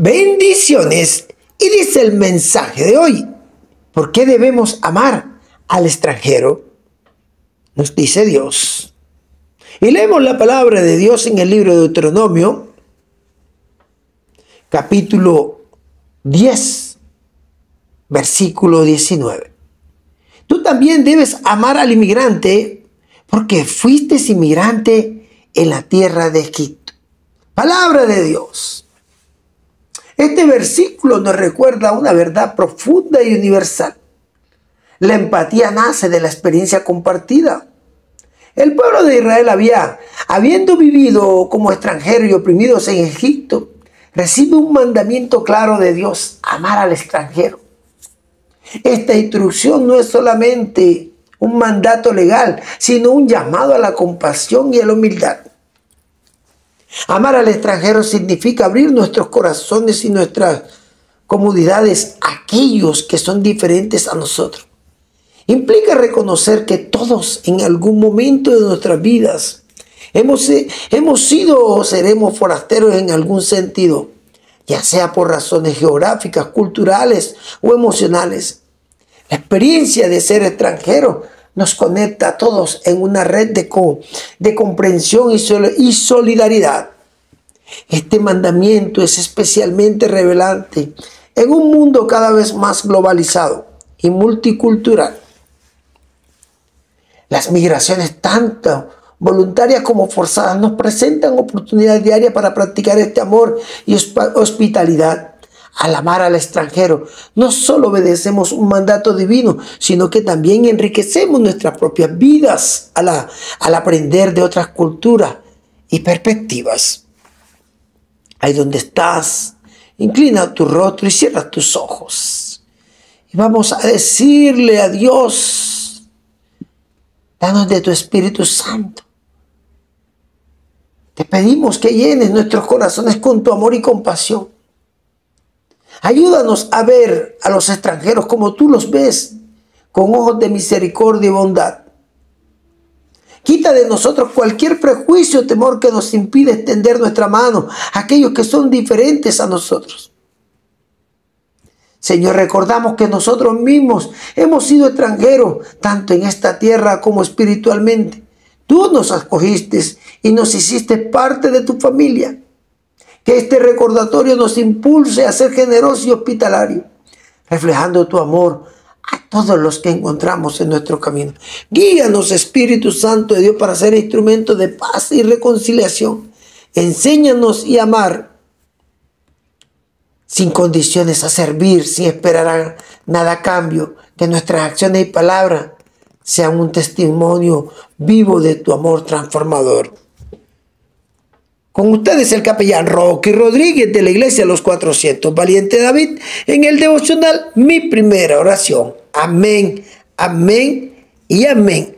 Bendiciones. Y dice el mensaje de hoy. ¿Por qué debemos amar al extranjero? Nos dice Dios. Y leemos la palabra de Dios en el libro de Deuteronomio, capítulo 10, versículo 19. Tú también debes amar al inmigrante porque fuiste inmigrante en la tierra de Egipto. Palabra de Dios. Este versículo nos recuerda una verdad profunda y universal. La empatía nace de la experiencia compartida. El pueblo de Israel había, habiendo vivido como extranjeros y oprimidos en Egipto, recibe un mandamiento claro de Dios, amar al extranjero. Esta instrucción no es solamente un mandato legal, sino un llamado a la compasión y a la humildad. Amar al extranjero significa abrir nuestros corazones y nuestras comunidades a aquellos que son diferentes a nosotros. Implica reconocer que todos en algún momento de nuestras vidas hemos, hemos sido o seremos forasteros en algún sentido, ya sea por razones geográficas, culturales o emocionales. La experiencia de ser extranjero nos conecta a todos en una red de comprensión y solidaridad. Este mandamiento es especialmente revelante en un mundo cada vez más globalizado y multicultural. Las migraciones, tanto voluntarias como forzadas, nos presentan oportunidades diarias para practicar este amor y hospitalidad al amar al extranjero, no solo obedecemos un mandato divino, sino que también enriquecemos nuestras propias vidas al, al aprender de otras culturas y perspectivas. Ahí donde estás, inclina tu rostro y cierra tus ojos. Y vamos a decirle a Dios, danos de tu Espíritu Santo. Te pedimos que llenes nuestros corazones con tu amor y compasión Ayúdanos a ver a los extranjeros como tú los ves, con ojos de misericordia y bondad. Quita de nosotros cualquier prejuicio o temor que nos impide extender nuestra mano a aquellos que son diferentes a nosotros. Señor, recordamos que nosotros mismos hemos sido extranjeros, tanto en esta tierra como espiritualmente. Tú nos acogiste y nos hiciste parte de tu familia. Que este recordatorio nos impulse a ser generoso y hospitalario, reflejando tu amor a todos los que encontramos en nuestro camino. Guíanos, Espíritu Santo de Dios, para ser instrumento de paz y reconciliación. Enséñanos y amar sin condiciones a servir, sin esperar nada a cambio, que nuestras acciones y palabras sean un testimonio vivo de tu amor transformador. Con ustedes el capellán Rocky Rodríguez de la iglesia Los 400, Valiente David, en el devocional Mi Primera Oración. Amén, amén y amén.